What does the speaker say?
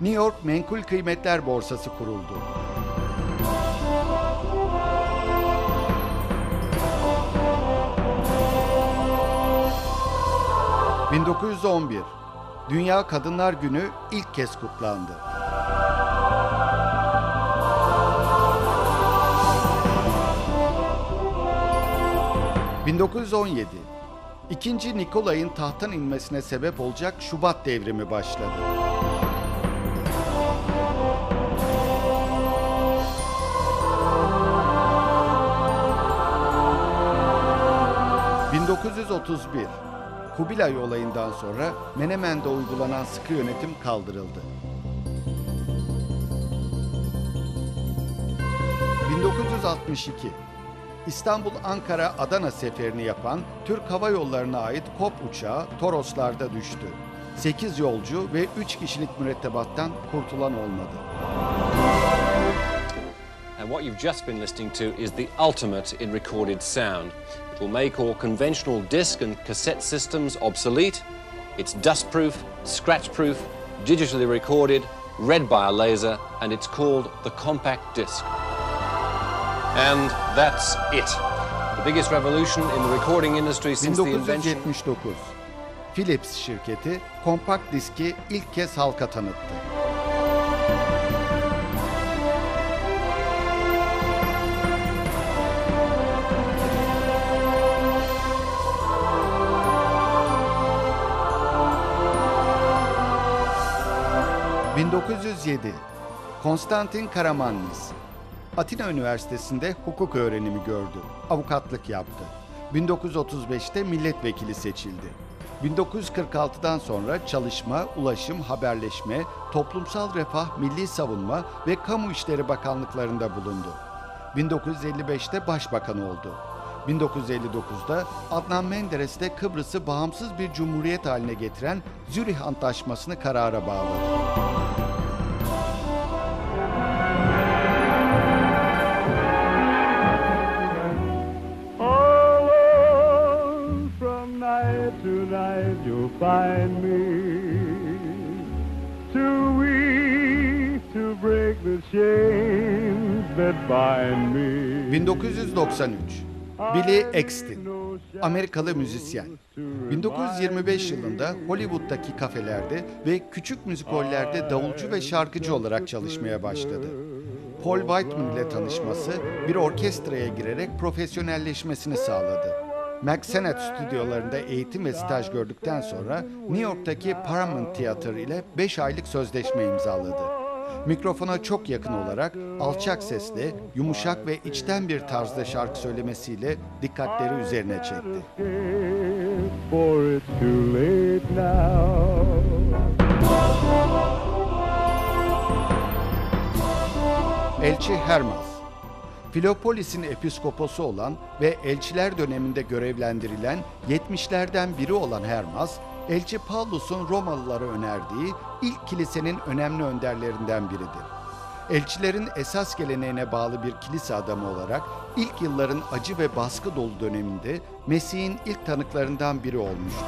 New York Menkul Kıymetler Borsası kuruldu. ...1911... Dünya Kadınlar Günü ilk kez kutlandı. 1917 İkinci Nikolay'ın tahttan inmesine sebep olacak Şubat devrimi başladı. ...1931... Kubilay olayından sonra Menemen'de uygulanan sıkı yönetim kaldırıldı. 1962 İstanbul-Ankara-Adana seferini yapan Türk Hava Yolları'na ait KOP uçağı Toroslar'da düştü. 8 yolcu ve 3 kişilik mürettebattan kurtulan olmadı. And what you've just been listening to is the ultimate in recorded sound. It will make all conventional disc and cassette systems obsolete. It's dustproof, scratchproof, digitally recorded, read by a laser, and it's called the compact disc. And that's it. The biggest revolution in the recording industry since the invention... 1979 Philips şirketi kompakt diski ilk kez halka tanıttı. ...1907... Konstantin Karamanlis Atina Üniversitesi'nde hukuk öğrenimi gördü. Avukatlık yaptı. 1935'te milletvekili seçildi. 1946'dan sonra çalışma, ulaşım, haberleşme, toplumsal refah, milli savunma ve kamu işleri bakanlıklarında bulundu. 1955'te başbakan oldu. 1959'da Adnan Menderes de Kıbrıs'ı bağımsız bir cumhuriyet haline getiren Zürih Antlaşması'nı karara bağladı. You'll find me too weak to break the chains that bind me. 1993 Billy Eckstein Amerikalı müzisyen. 1925 yılında Hollywood'daki kafelerde ve küçük müzikollerde davulcu ve şarkıcı olarak çalışmaya başladı. Paul Whiteman ile tanışması bir orkestraya girerek profesyonelleşmesini sağladı. Mac Sennett stüdyolarında eğitim ve staj gördükten sonra New York'taki Paramount Theater ile 5 aylık sözleşme imzaladı. Mikrofona çok yakın olarak alçak sesle, yumuşak ve içten bir tarzda şarkı söylemesiyle dikkatleri üzerine çekti. Elçi Hermas Filopolis'in episkoposu olan ve elçiler döneminde görevlendirilen 70'lerden biri olan Hermas, Elçi Paulus'un Romalılara önerdiği ilk kilisenin önemli önderlerinden biridir. Elçilerin esas geleneğine bağlı bir kilise adamı olarak ilk yılların acı ve baskı dolu döneminde Mesih'in ilk tanıklarından biri olmuştur.